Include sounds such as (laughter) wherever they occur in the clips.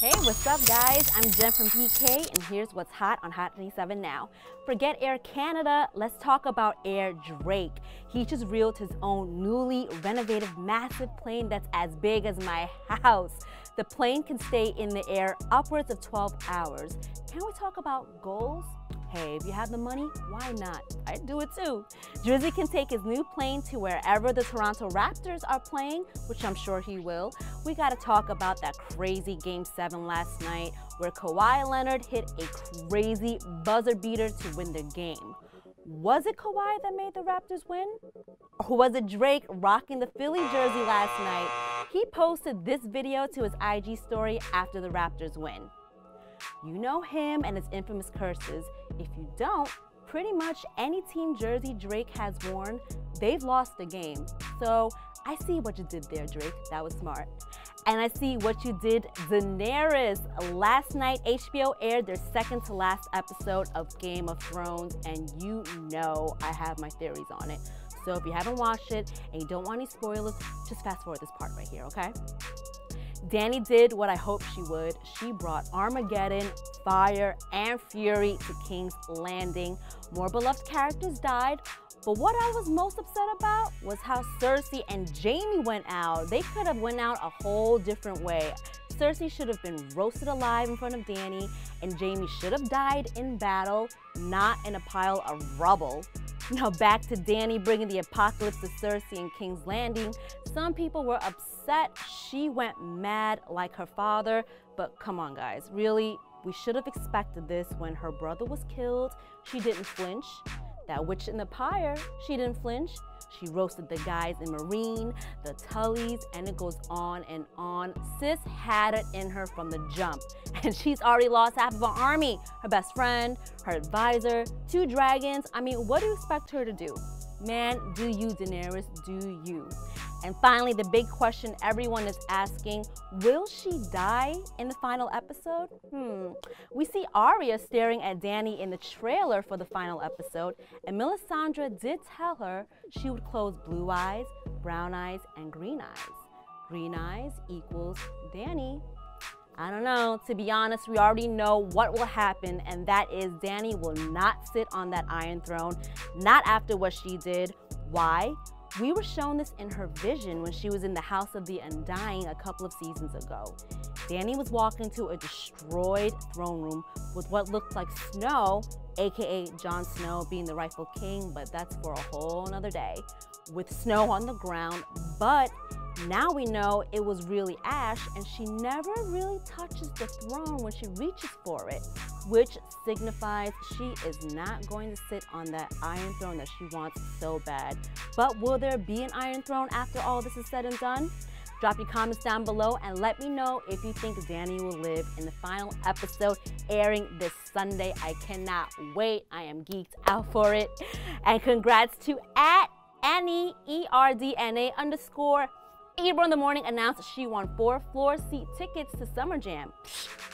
Hey, what's up, guys? I'm Jen from BK, and here's what's hot on Hot 97 Now. Forget Air Canada, let's talk about Air Drake. He just reeled his own newly renovated massive plane that's as big as my house. The plane can stay in the air upwards of 12 hours. Can we talk about goals? Hey, if you have the money, why not? I'd do it too. Drizzy can take his new plane to wherever the Toronto Raptors are playing, which I'm sure he will. We got to talk about that crazy Game 7 last night where Kawhi Leonard hit a crazy buzzer beater to win the game. Was it Kawhi that made the Raptors win? Or was it Drake rocking the Philly jersey last night? He posted this video to his IG story after the Raptors win. You know him and his infamous curses. If you don't, pretty much any team jersey Drake has worn, they've lost the game. So I see what you did there, Drake. That was smart. And I see what you did, Daenerys. Last night, HBO aired their second to last episode of Game of Thrones, and you know I have my theories on it. So if you haven't watched it and you don't want any spoilers, just fast forward this part right here, okay? Dany did what I hoped she would. She brought Armageddon, fire, and fury to King's Landing. More beloved characters died, but what I was most upset about was how Cersei and Jaime went out. They could have went out a whole different way. Cersei should have been roasted alive in front of Dany, and Jaime should have died in battle, not in a pile of rubble. Now back to Dany bringing the apocalypse to Cersei and King's Landing. Some people were upset she went mad like her father, but come on guys, really, we should have expected this when her brother was killed. She didn't flinch. That witch in the pyre, she didn't flinch. She roasted the guys in Meereen, the Tarlys, and it goes on and on. Sis had it in her from the jump, (laughs) and she's already lost half of her army. Her best friend, her advisor, two dragons. I mean, what do you expect her to do? Man, do you, Daenerys, do you. And finally, the big question everyone is asking, will she die in the final episode? Hmm. We see Arya staring at Dany in the trailer for the final episode, and Melisandre did tell her she would close blue eyes, brown eyes, and green eyes. Green eyes equals Dany. I don't know. To be honest, we already know what will happen, and that is Dany will not sit on that Iron Throne, not after what she did. Why? We were shown this in her vision when she was in the House of the Undying a couple of seasons ago. Dany was walking to a destroyed throne room with what looked like snow, aka Jon Snow being the rightful king, but that's for a whole nother day, with snow on the ground, but now we know it was really Ash and she never really touches the throne when she reaches for it, which signifies she is not going to sit on that Iron Throne that she wants so bad. But will there be an Iron Throne after all this is said and done? Drop your comments down below and let me know if you think Dany will live in the final episode airing this Sunday. I cannot wait. I am geeked out for it. And congrats to at Annie, E-R-D-N-A underscore April in the morning announced she won four floor seat tickets to Summer Jam.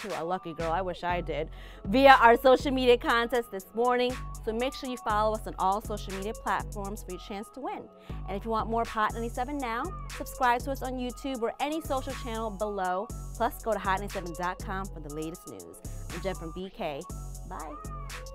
You a lucky girl, I wish I did. Via our social media contest this morning. So make sure you follow us on all social media platforms for your chance to win. And if you want more Hot 97 Now, subscribe to us on YouTube or any social channel below. Plus, go to hot97.com for the latest news. I'm Jen from BK. Bye.